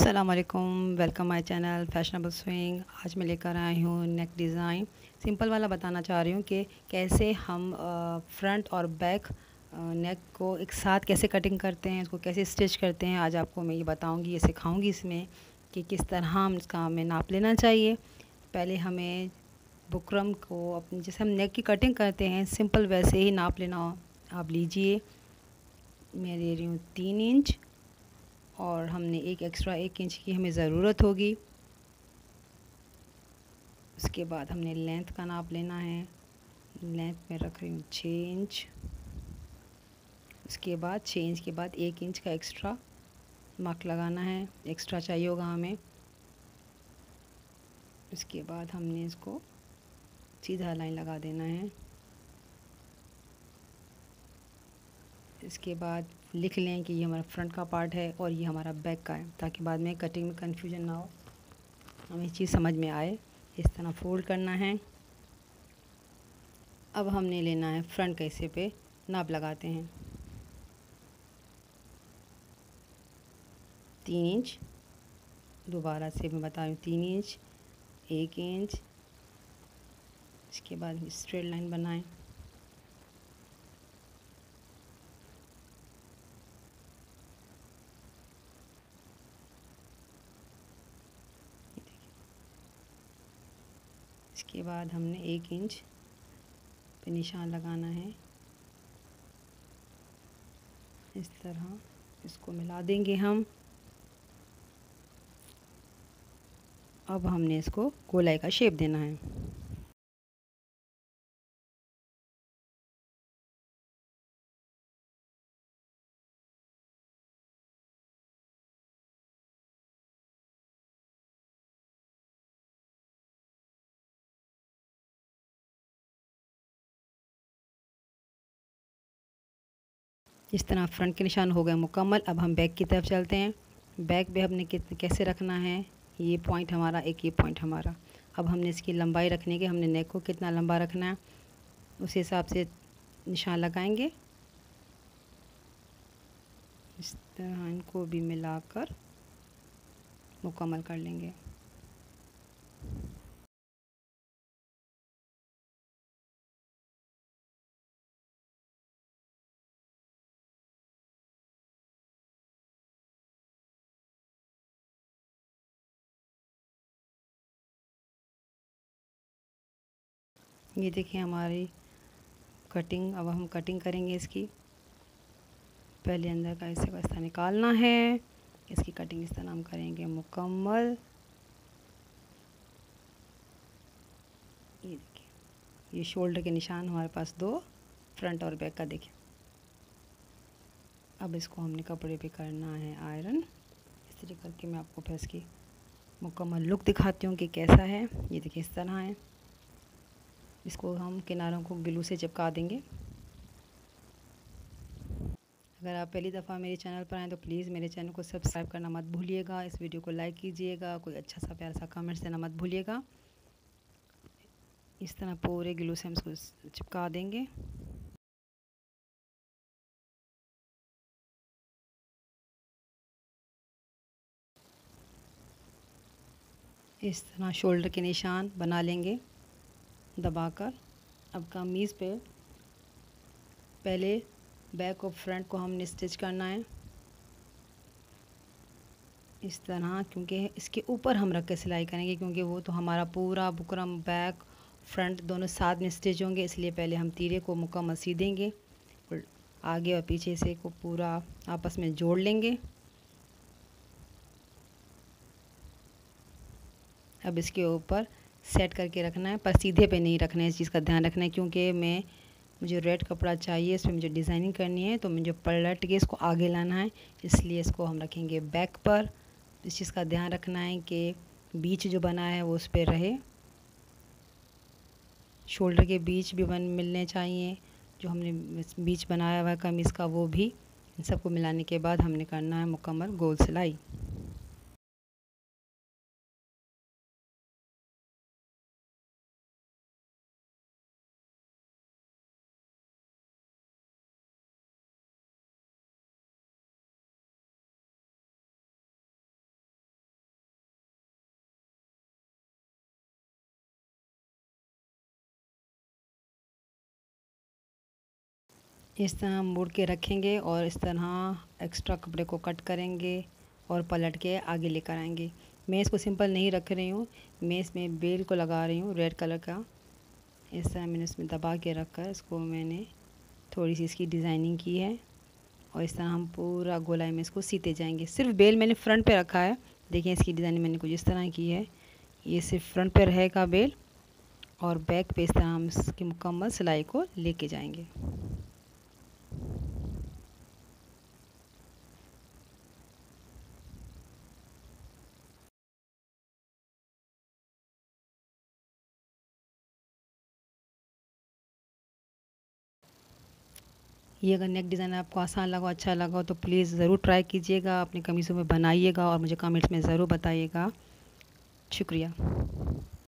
असलकुम welcome my channel Fashionable Swing आज मैं लेकर आई हूँ नेक डिज़ाइन सिंपल वाला बताना चाह रही हूँ कि कैसे हम फ्रंट और बैक नेक को एक साथ कैसे कटिंग करते हैं, इसको कैसे स्टिच करते हैं, आज आपको मैं ये बताऊँगी, ये सिखाऊँगी इसमें कि किस तरह हम इसका हमें नाप लेना चाहिए। पहले हमें बुकरम को अपने, जैसे हम नेक की कटिंग करते हैं सिंपल वैसे ही नाप लेना आप लीजिए। मैं ले रही हूँ तीन इंच और हमने एक एक्स्ट्रा एक इंच की हमें ज़रूरत होगी। उसके बाद हमने लेंथ का नाप लेना है। लेंथ में रख रही हूँ छः इंच उसके बाद छः इंच के बाद एक इंच का एक्स्ट्रा मार्क लगाना है। एक्स्ट्रा चाहिए होगा हमें। उसके बाद हमने इसको सीधा लाइन लगा देना है। इसके बाद लिख लें कि ये हमारा फ्रंट का पार्ट है और ये हमारा बैक का है, ताकि बाद में कटिंग में कन्फ्यूज़न ना हो। हमें चीज़ समझ में आए। इस तरह फोल्ड करना है। अब हमने लेना है फ्रंट का हिस्से पे नाप लगाते हैं। तीन इंच दोबारा से मैं बता रही हूँ, तीन इंच एक इंच इसके बाद स्ट्रेट लाइन बनाएँ। इसके बाद हमने एक इंच पे निशान लगाना है। इस तरह इसको मिला देंगे हम। अब हमने इसको गोलाई का शेप देना है। इस तरह फ्रंट के निशान हो गए मुकम्मल, अब हम बैक की तरफ़ चलते हैं। बैक पे हमने कैसे रखना है? ये पॉइंट हमारा, एक ये पॉइंट हमारा। अब हमने इसकी लंबाई रखने के हमने नेक को कितना लंबा रखना है। उस हिसाब से निशान लगाएँगे। इस तरह इनको भी मिलाकर मुकम्मल कर लेंगे। ये देखिए हमारी कटिंग अब हम कटिंग करेंगे इसकी। पहले अंदर का का हिस्सा निकालना है। इसकी कटिंग इस तरह हम करेंगे मुकम्मल। ये देखिए, ये शोल्डर के निशान हमारे पास दो फ्रंट और बैक का देखिए। अब इसको हमने कपड़े पे करना है आयरन इस तरीके करके मैं आपको फिर इसकी मुकम्मल लुक दिखाती हूँ कि कैसा है। ये देखिए इस तरह है। इसको हम किनारों को ग्लू से चिपका देंगे। अगर आप पहली दफ़ा मेरे चैनल पर आएँ तो प्लीज़ मेरे चैनल को सब्सक्राइब करना मत भूलिएगा। इस वीडियो को लाइक कीजिएगा, कोई अच्छा सा प्यारा सा कमेंट्स देना मत भूलिएगा। इस तरह पूरे ग्लू से हम इसको चिपका देंगे। इस तरह शोल्डर के निशान बना लेंगे। दबाकर अब कमीज़ पे पहले बैक और फ्रंट को हमने स्टिच करना है। इस तरह, क्योंकि इसके ऊपर हम रख के सिलाई करेंगे, क्योंकि वो तो हमारा पूरा बुकरम बैक फ्रंट दोनों साथ में स्टिच होंगे, इसलिए पहले हम तीरे को मुकम्मल सी देंगे और आगे और पीछे से को पूरा आपस में जोड़ लेंगे। अब इसके ऊपर सेट करके रखना है, पर सीधे पे नहीं रखना है इस चीज़ का ध्यान रखना है, क्योंकि मैं, मुझे रेड कपड़ा चाहिए, इसमें मुझे डिज़ाइनिंग करनी है तो मुझे पलट के इसको आगे लाना है, इसलिए इसको हम रखेंगे बैक पर। इस चीज़ का ध्यान रखना है कि बीच जो बना है, वो उस पर रहे। शोल्डर के बीच भी बन, मिलने चाहिए, जो हमने बीच बनाया हुआ है कमीज़ का, वो भी इन सबको मिलाने के बाद हमने करना है मुकम्मल गोल सिलाई। इस तरह हम मुड़ के रखेंगे और इस तरह एक्स्ट्रा कपड़े को कट करेंगे और पलट के आगे लेकर आएँगे। मैं इसको सिंपल नहीं रख रही हूँ, मैं इसमें बेल को लगा रही हूँ रेड कलर का। इस तरह मैंने इसमें दबा के रखा है इसको मैंने थोड़ी सी इसकी डिज़ाइनिंग की है और इस तरह हम पूरा गोलाई में इसको सीते जाएँगे। सिर्फ़ बेल मैंने फ्रंट पे रखा है। देखिए इसकी डिज़ाइनिंग मैंने कुछ इस तरह की है। ये सिर्फ़ फ्रंट पे रहेगा बेल और बैक पे इस तरह हम इसकी मुकम्मल सिलाई को लेके जाएँगे। ये अगर नेक डिज़ाइन आपको आसान लगा अच्छा लगा हो तो प्लीज़ ज़रूर ट्राई कीजिएगा, अपनी कमीज़ों में बनाइएगा और मुझे कमेंट्स में ज़रूर बताइएगा। शुक्रिया।